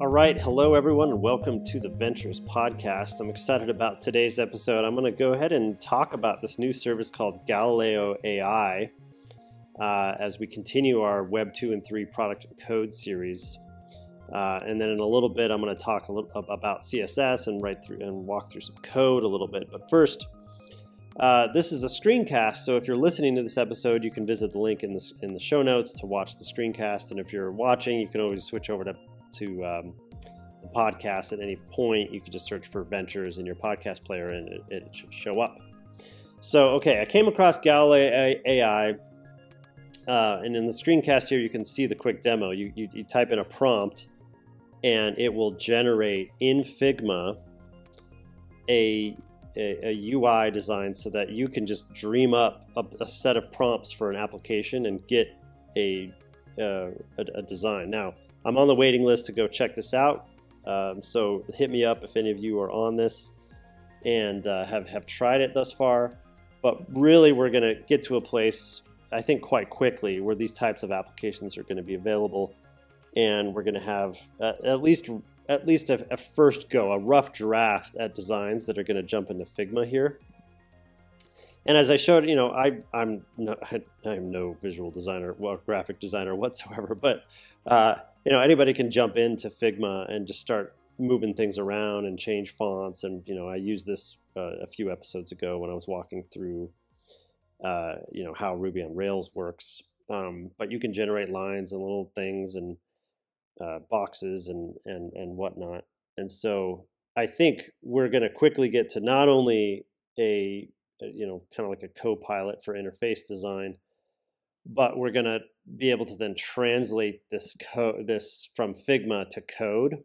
All right, hello everyone, and welcome to the Ventures podcast. I'm excited about today's episode. I'm going to go ahead and talk about this new service called Galileo AI uh, as we continue our Web 2 and 3 product code series. Uh, and then in a little bit, I'm going to talk a little about CSS and write through and walk through some code a little bit. But first, uh, this is a screencast, so if you're listening to this episode, you can visit the link in the, in the show notes to watch the screencast. And if you're watching, you can always switch over to to um, the podcast at any point, you could just search for Ventures in your podcast player and it, it should show up. So, okay, I came across Galileo AI, uh, and in the screencast here, you can see the quick demo. You, you, you type in a prompt, and it will generate in Figma a, a, a UI design so that you can just dream up a, a set of prompts for an application and get a, uh, a, a design. Now, I'm on the waiting list to go check this out. Um, so hit me up if any of you are on this and uh, have, have tried it thus far. But really, we're going to get to a place, I think, quite quickly where these types of applications are going to be available. And we're going to have uh, at least at least a, a, first go, a rough draft at designs that are going to jump into Figma here. And as I showed, you know, I, I'm no, I'm no visual designer, well, graphic designer whatsoever, but uh, you know anybody can jump into Figma and just start moving things around and change fonts. And you know I used this uh, a few episodes ago when I was walking through uh, you know how Ruby on Rails works. Um, but you can generate lines and little things and uh, boxes and and and whatnot. And so I think we're going to quickly get to not only a you know kind of like a co-pilot for interface design but we're going to be able to then translate this code this from Figma to code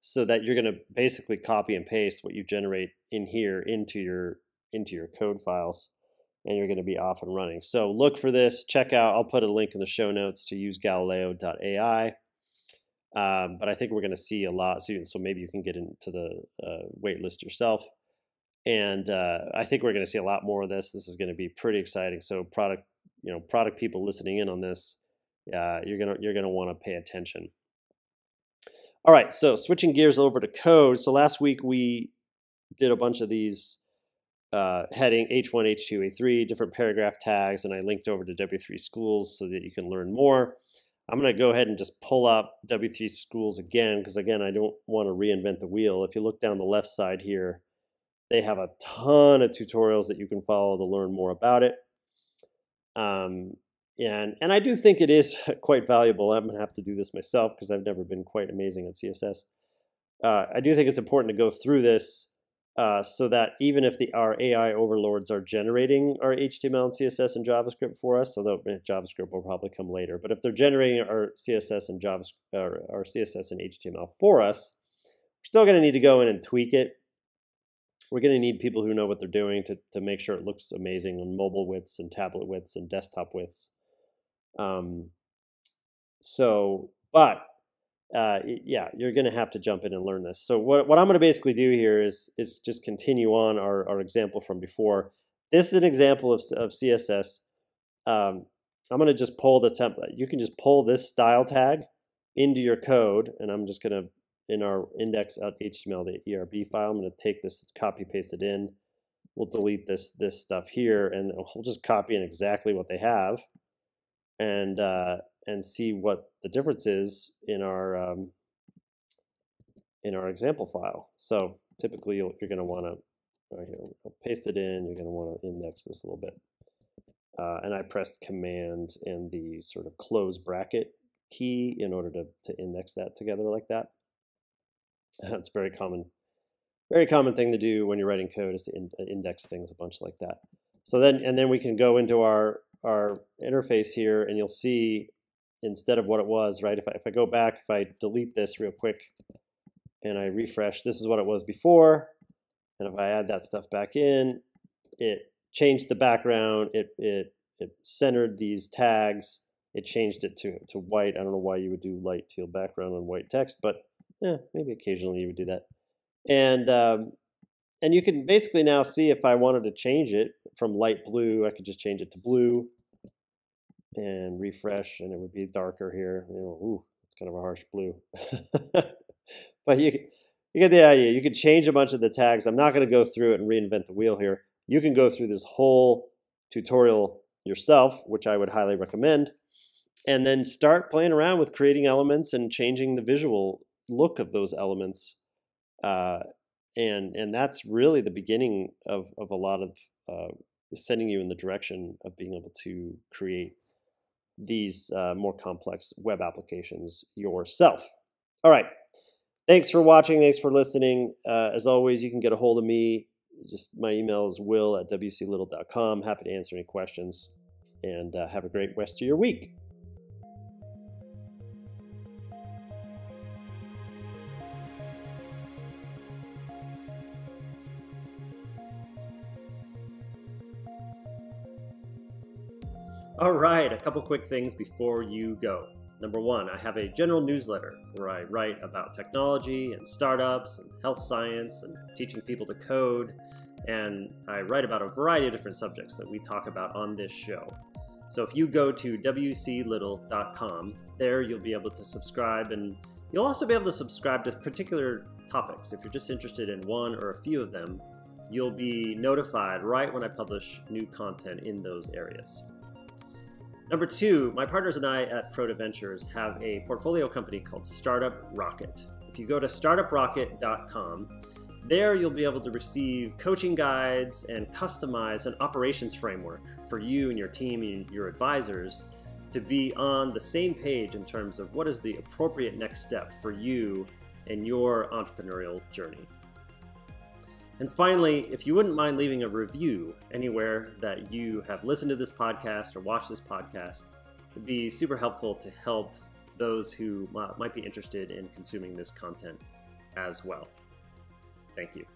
so that you're going to basically copy and paste what you generate in here into your into your code files and you're going to be off and running. So look for this, check out, I'll put a link in the show notes to use galileo.ai. Um, but I think we're going to see a lot soon, so maybe you can get into the uh, wait list yourself. And uh, I think we're going to see a lot more of this. This is going to be pretty exciting. So product you know product people listening in on this, uh, you're gonna you're gonna want to pay attention. All right, so switching gears over to code. So last week we did a bunch of these uh, heading H1, H2, H3, different paragraph tags, and I linked over to W3 Schools so that you can learn more. I'm going to go ahead and just pull up W3 Schools again because, again, I don't want to reinvent the wheel. If you look down the left side here, they have a ton of tutorials that you can follow to learn more about it. Um, and and I do think it is quite valuable. I'm gonna have to do this myself because I've never been quite amazing at CSS. Uh, I do think it's important to go through this uh, so that even if the our AI overlords are generating our HTML and CSS and JavaScript for us, although eh, JavaScript will probably come later, but if they're generating our CSS and JavaScript or our CSS and HTML for us, we're still going to need to go in and tweak it we're going to need people who know what they're doing to, to make sure it looks amazing on mobile widths and tablet widths and desktop widths. Um, so, but uh, yeah, you're going to have to jump in and learn this. So what, what I'm going to basically do here is, is just continue on our, our example from before. This is an example of, of CSS. Um, I'm going to just pull the template. You can just pull this style tag into your code, and I'm just going to in our index.html, the ERB file. I'm going to take this, copy paste it in. We'll delete this this stuff here, and we'll just copy in exactly what they have, and uh, and see what the difference is in our um, in our example file. So typically, you are going to want to right here, I'll paste it in. You're going to want to index this a little bit. Uh, and I pressed Command and the sort of close bracket key in order to, to index that together like that. That's very common, very common thing to do when you're writing code is to in, uh, index things a bunch like that. So then, and then we can go into our our interface here, and you'll see instead of what it was, right? If I, if I go back, if I delete this real quick, and I refresh, this is what it was before. And if I add that stuff back in, it changed the background. It it it centered these tags. It changed it to to white. I don't know why you would do light teal background on white text, but yeah, maybe occasionally you would do that. And um, and you can basically now see if I wanted to change it from light blue, I could just change it to blue and refresh, and it would be darker here. You know, ooh, it's kind of a harsh blue. but you you get the idea. You could change a bunch of the tags. I'm not going to go through it and reinvent the wheel here. You can go through this whole tutorial yourself, which I would highly recommend, and then start playing around with creating elements and changing the visual look of those elements. Uh, and and that's really the beginning of, of a lot of uh, sending you in the direction of being able to create these uh, more complex web applications yourself. All right. Thanks for watching. Thanks for listening. Uh, as always, you can get a hold of me. Just my email is will at wclittle.com. Happy to answer any questions. And uh, have a great rest of your week. All right, a couple quick things before you go. Number one, I have a general newsletter where I write about technology and startups and health science and teaching people to code. And I write about a variety of different subjects that we talk about on this show. So if you go to wclittle.com, there you'll be able to subscribe and you'll also be able to subscribe to particular topics. If you're just interested in one or a few of them, you'll be notified right when I publish new content in those areas. Number two, my partners and I at Proto Ventures have a portfolio company called Startup Rocket. If you go to startuprocket.com, there you'll be able to receive coaching guides and customize an operations framework for you and your team and your advisors to be on the same page in terms of what is the appropriate next step for you and your entrepreneurial journey. And finally, if you wouldn't mind leaving a review anywhere that you have listened to this podcast or watched this podcast, it'd be super helpful to help those who might be interested in consuming this content as well. Thank you.